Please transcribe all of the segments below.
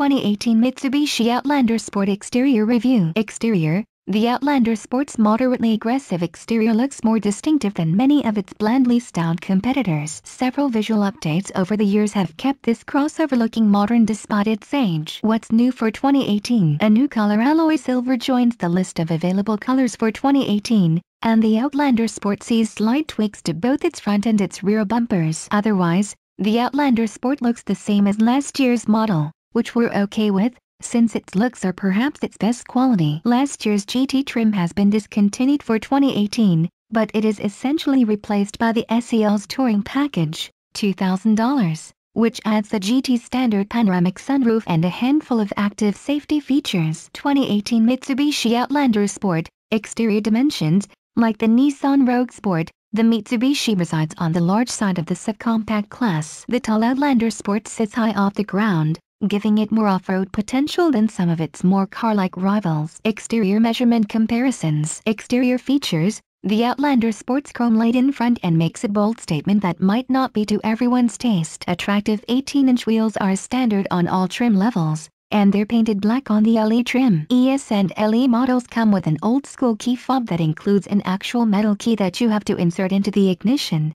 Mitsubishi Outlander Sport Exterior Review Exterior The Outlander Sport's moderately aggressive exterior looks more distinctive than many of its blandly styled competitors. Several visual updates over the years have kept this crossover looking modern despite its age. What's new for 2018? A new color alloy silver joins the list of available colors for 2018 and the Outlander Sport sees slight tweaks to both its front and its rear bumpers. Otherwise, the Outlander Sport looks the same as last year's model which we're okay with, since its looks are perhaps its best quality. Last year's GT trim has been discontinued for 2018, but it is essentially replaced by the SEL's Touring Package, $2,000, which adds the GT standard panoramic sunroof and a handful of active safety features. 2018 Mitsubishi Outlander Sport, exterior dimensions, like the Nissan Rogue Sport, the Mitsubishi resides on the large side of the subcompact class. The tall Outlander Sport sits high off the ground, giving it more off-road potential than some of its more car-like rivals. Exterior measurement comparisons. Exterior features, the Outlander sports chrome light in front and makes a bold statement that might not be to everyone's taste. Attractive 18-inch wheels are standard on all trim levels, and they're painted black on the LE trim. ES and LE models come with an old-school key fob that includes an actual metal key that you have to insert into the ignition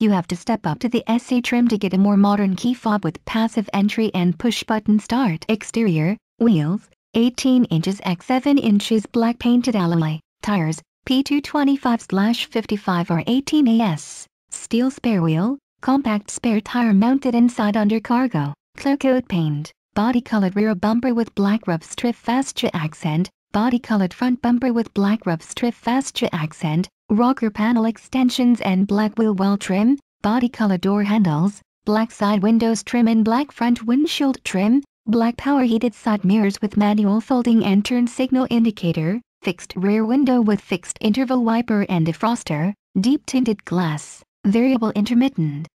you have to step up to the SE trim to get a more modern key fob with passive entry and push-button start. Exterior, wheels, 18 inches x 7 inches black painted alloy, tires, P225-55 or 18 AS, steel spare wheel, compact spare tire mounted inside under cargo, clear coat paint, body colored rear bumper with black rub strip fascia accent, body colored front bumper with black rub strip fascia accent, rocker panel extensions and black wheel well trim, body color door handles, black side windows trim and black front windshield trim, black power heated side mirrors with manual folding and turn signal indicator, fixed rear window with fixed interval wiper and defroster, deep tinted glass, variable intermittent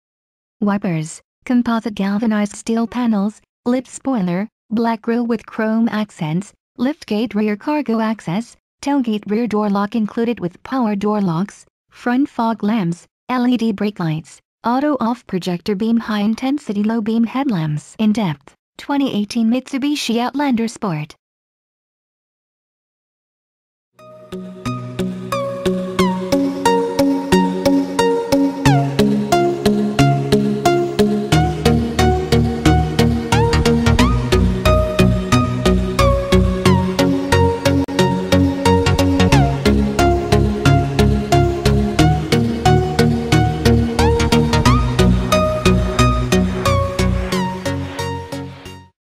wipers, composite galvanized steel panels, lip spoiler, black grille with chrome accents, liftgate rear cargo access, tailgate rear door lock included with power door locks, front fog lamps, LED brake lights, auto-off projector beam high-intensity low-beam headlamps. In-depth, 2018 Mitsubishi Outlander Sport.